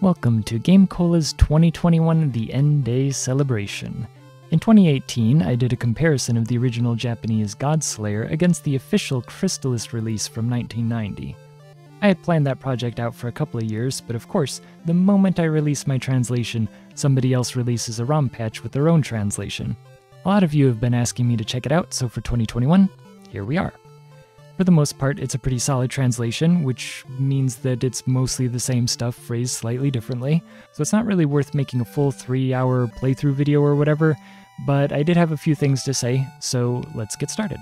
Welcome to GameCola's 2021 The End Day celebration. In 2018, I did a comparison of the original Japanese Godslayer against the official Crystalis release from 1990. I had planned that project out for a couple of years, but of course, the moment I release my translation, somebody else releases a ROM patch with their own translation. A lot of you have been asking me to check it out, so for 2021, here we are. For the most part, it's a pretty solid translation, which means that it's mostly the same stuff phrased slightly differently, so it's not really worth making a full three hour playthrough video or whatever, but I did have a few things to say, so let's get started.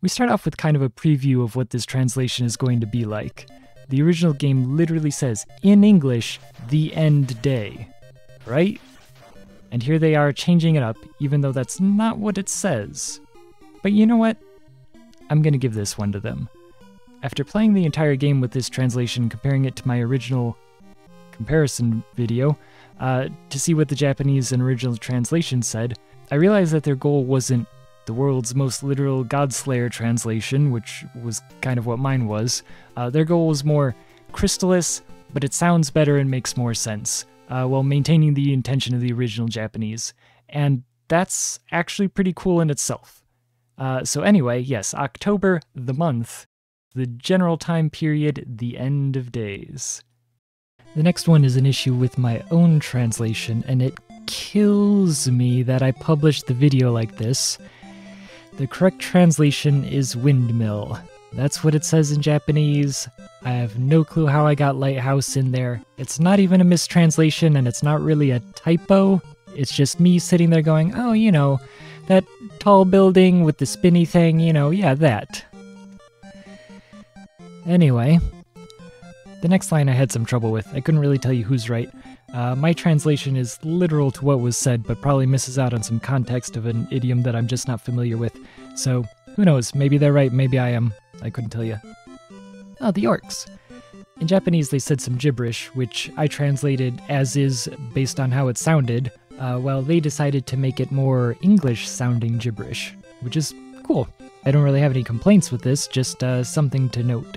We start off with kind of a preview of what this translation is going to be like. The original game literally says, in English, the end day. Right? And here they are changing it up, even though that's not what it says. But you know what? I'm gonna give this one to them. After playing the entire game with this translation, comparing it to my original comparison video, uh, to see what the Japanese and original translation said, I realized that their goal wasn't the world's most literal Godslayer translation, which was kind of what mine was. Uh, their goal was more Crystalis, but it sounds better and makes more sense, uh, while maintaining the intention of the original Japanese. And that's actually pretty cool in itself. Uh, so, anyway, yes, October, the month, the general time period, the end of days. The next one is an issue with my own translation, and it kills me that I published the video like this. The correct translation is windmill. That's what it says in Japanese. I have no clue how I got lighthouse in there. It's not even a mistranslation and it's not really a typo. It's just me sitting there going, oh, you know, that tall building with the spinny thing, you know, yeah, that. Anyway, the next line I had some trouble with. I couldn't really tell you who's right. Uh, my translation is literal to what was said, but probably misses out on some context of an idiom that I'm just not familiar with. So, who knows? Maybe they're right, maybe I am. I couldn't tell you. Oh, the orcs. In Japanese, they said some gibberish, which I translated as is based on how it sounded, uh, while they decided to make it more English sounding gibberish, which is cool. I don't really have any complaints with this, just uh, something to note.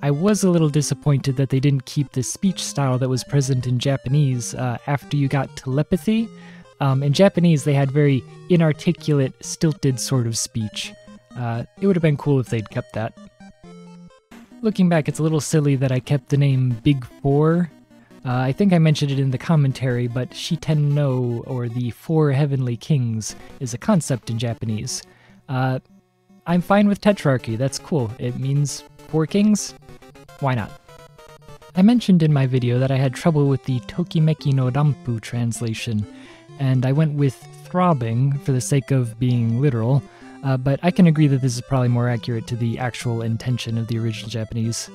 I was a little disappointed that they didn't keep the speech style that was present in Japanese uh, after you got telepathy. Um, in Japanese, they had very inarticulate, stilted sort of speech. Uh, it would have been cool if they'd kept that. Looking back, it's a little silly that I kept the name Big Four. Uh, I think I mentioned it in the commentary, but Shiten no, or the Four Heavenly Kings, is a concept in Japanese. Uh, I'm fine with Tetrarchy, that's cool. It means four kings, why not? I mentioned in my video that I had trouble with the Tokimeki no Rampu translation, and I went with throbbing for the sake of being literal, uh, but I can agree that this is probably more accurate to the actual intention of the original Japanese.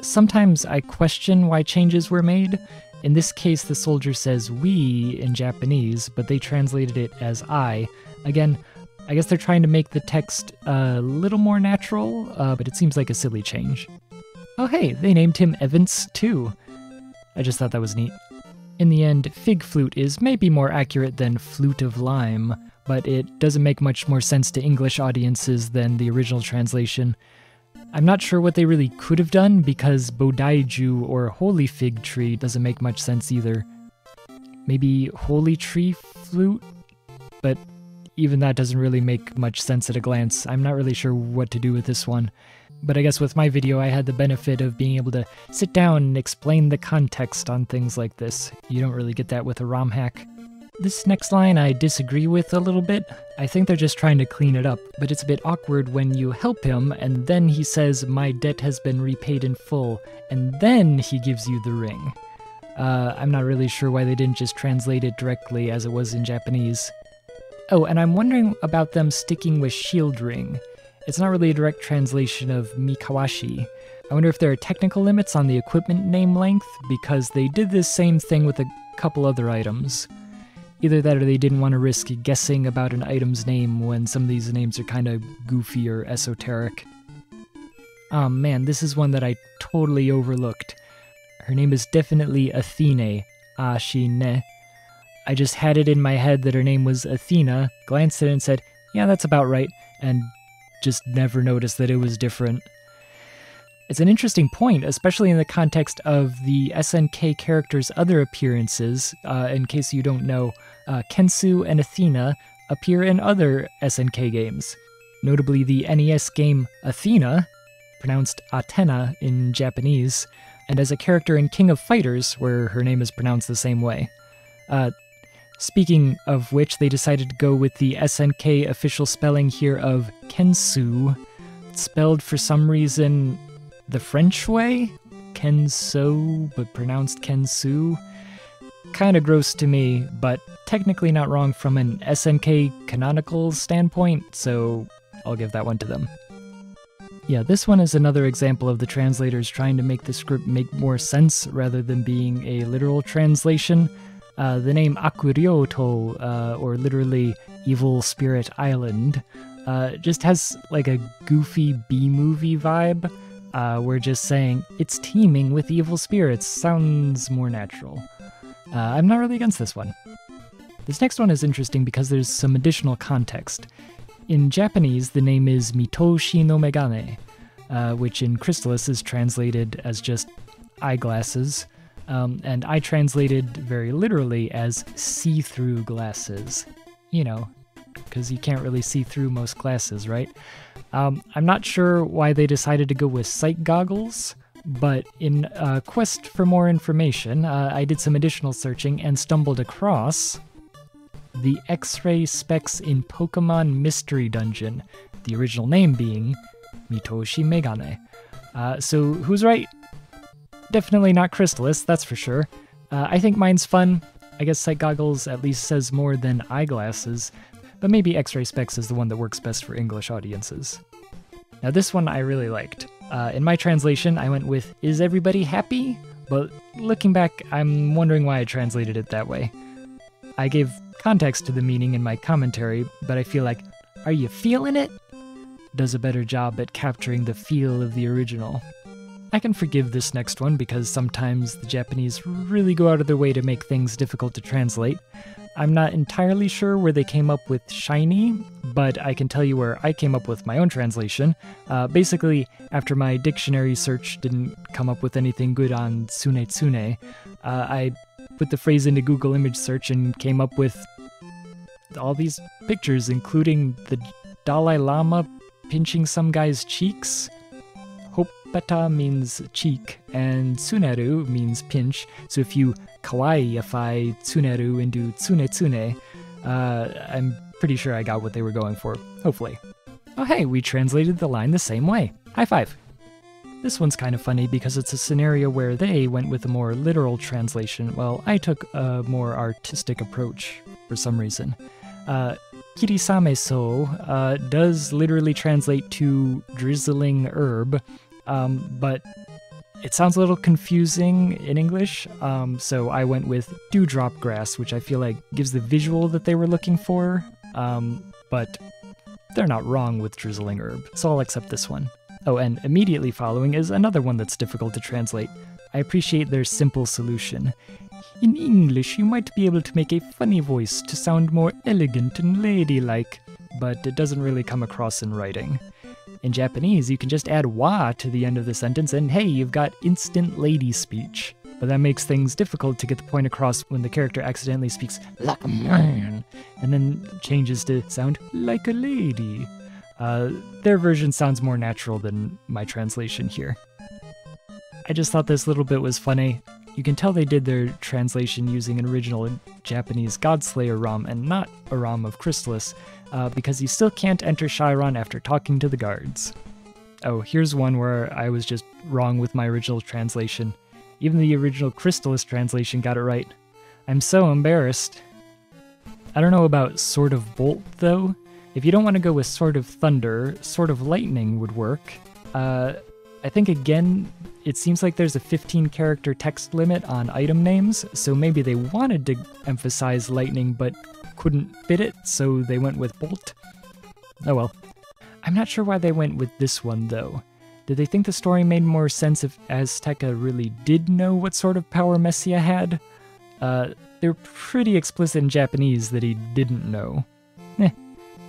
Sometimes I question why changes were made. In this case, the soldier says we in Japanese, but they translated it as I. Again, I guess they're trying to make the text a little more natural, uh, but it seems like a silly change. Oh hey, they named him Evans too. I just thought that was neat. In the end, Fig Flute is maybe more accurate than Flute of Lime, but it doesn't make much more sense to English audiences than the original translation. I'm not sure what they really could have done because Bodaiju or Holy Fig Tree doesn't make much sense either. Maybe Holy Tree Flute? But even that doesn't really make much sense at a glance. I'm not really sure what to do with this one. But I guess with my video, I had the benefit of being able to sit down and explain the context on things like this. You don't really get that with a ROM hack. This next line I disagree with a little bit. I think they're just trying to clean it up, but it's a bit awkward when you help him and then he says, My debt has been repaid in full, and then he gives you the ring. Uh, I'm not really sure why they didn't just translate it directly as it was in Japanese. Oh, and I'm wondering about them sticking with shield ring. It's not really a direct translation of Mikawashi. I wonder if there are technical limits on the equipment name length, because they did this same thing with a couple other items. Either that or they didn't want to risk guessing about an item's name when some of these names are kind of goofy or esoteric. Oh man, this is one that I totally overlooked. Her name is definitely Athene, ah, Ashine. I just had it in my head that her name was Athena, glanced at it and said, yeah, that's about right, and just never noticed that it was different. It's an interesting point, especially in the context of the SNK character's other appearances. Uh, in case you don't know, uh, Kensu and Athena appear in other SNK games, notably the NES game Athena, pronounced Athena in Japanese, and as a character in King of Fighters, where her name is pronounced the same way. Uh, speaking of which, they decided to go with the SNK official spelling here of Kensu, spelled for some reason the French way, Kensou, but pronounced Kensu. Kinda gross to me, but technically not wrong from an SNK canonical standpoint, so I'll give that one to them. Yeah, this one is another example of the translators trying to make the script make more sense rather than being a literal translation. Uh, the name Akuryoto, uh, or literally Evil Spirit Island, uh, just has like a goofy B movie vibe uh, we're just saying it's teeming with evil spirits sounds more natural. Uh, I'm not really against this one. This next one is interesting because there's some additional context. In Japanese, the name is Mitoshi no Megane, uh, which in Crystalis is translated as just eyeglasses, um, and I translated very literally as see through glasses. You know, because you can't really see through most glasses, right? Um, I'm not sure why they decided to go with sight goggles, but in a quest for more information, uh, I did some additional searching and stumbled across the X-ray specs in Pokemon Mystery Dungeon, the original name being Mitoshi Megane. Uh, so who's right? Definitely not Crystalis, that's for sure. Uh, I think mine's fun. I guess sight goggles at least says more than eyeglasses, but maybe X-ray specs is the one that works best for English audiences. Now this one I really liked. Uh, in my translation, I went with "Is everybody happy?" But looking back, I'm wondering why I translated it that way. I gave context to the meaning in my commentary, but I feel like "Are you feeling it?" does a better job at capturing the feel of the original. I can forgive this next one because sometimes the Japanese really go out of their way to make things difficult to translate, I'm not entirely sure where they came up with shiny, but I can tell you where I came up with my own translation. Uh, basically, after my dictionary search didn't come up with anything good on Tsune Tsune, uh, I put the phrase into Google image search and came up with all these pictures, including the Dalai Lama pinching some guy's cheeks. Hopeta means cheek, and Tsuneru means pinch. So if you kawaii-ify Tsuneru into Tsune Tsune, uh, I'm pretty sure I got what they were going for, hopefully. Oh hey, we translated the line the same way. High five! This one's kind of funny because it's a scenario where they went with a more literal translation, while I took a more artistic approach for some reason. Uh, Kirisame so uh, does literally translate to drizzling herb, um, but it sounds a little confusing in English, um, so I went with dewdrop grass, which I feel like gives the visual that they were looking for, um, but they're not wrong with drizzling herb, so I'll accept this one. Oh, and immediately following is another one that's difficult to translate. I appreciate their simple solution. In English, you might be able to make a funny voice to sound more elegant and ladylike, but it doesn't really come across in writing. In Japanese, you can just add wa to the end of the sentence and hey, you've got instant lady speech. But that makes things difficult to get the point across when the character accidentally speaks like a man and then changes to sound like a lady. Uh, their version sounds more natural than my translation here. I just thought this little bit was funny. You can tell they did their translation using an original Japanese Godslayer ROM and not a ROM of Crystalis, uh, because you still can't enter Shyron after talking to the guards. Oh, here's one where I was just wrong with my original translation. Even the original Crystalis translation got it right. I'm so embarrassed. I don't know about Sword of Bolt, though. If you don't want to go with Sword of Thunder, Sword of Lightning would work. Uh, I think again, it seems like there's a 15 character text limit on item names, so maybe they wanted to emphasize lightning but couldn't fit it, so they went with bolt. Oh well. I'm not sure why they went with this one though. Did they think the story made more sense if Azteca really did know what sort of power Mesia had? Uh, they're pretty explicit in Japanese that he didn't know. Eh,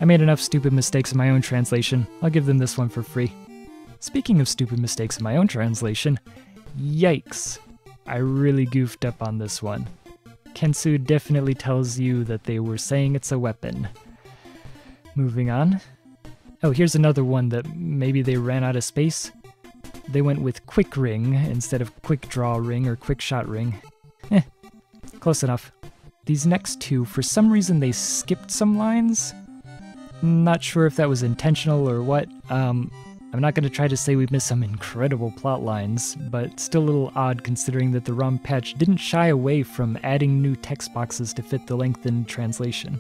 I made enough stupid mistakes in my own translation. I'll give them this one for free. Speaking of stupid mistakes in my own translation, yikes. I really goofed up on this one. Kensu definitely tells you that they were saying it's a weapon. Moving on. Oh, here's another one that maybe they ran out of space. They went with quick ring instead of quick draw ring or quick shot ring. Eh, close enough. These next two, for some reason they skipped some lines. Not sure if that was intentional or what. Um, I'm not going to try to say we missed some incredible plot lines, but still a little odd considering that the ROM patch didn't shy away from adding new text boxes to fit the lengthened translation.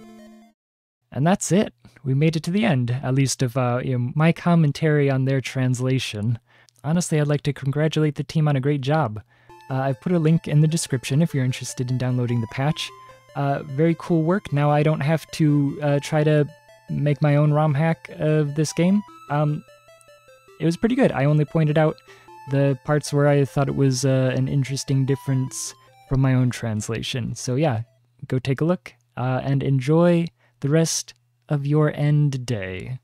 And that's it. We made it to the end, at least of uh, you know, my commentary on their translation. Honestly, I'd like to congratulate the team on a great job. Uh, I've put a link in the description if you're interested in downloading the patch. Uh, very cool work. Now I don't have to uh, try to make my own ROM hack of this game. Um, it was pretty good. I only pointed out the parts where I thought it was uh, an interesting difference from my own translation. So yeah, go take a look uh, and enjoy the rest of your end day.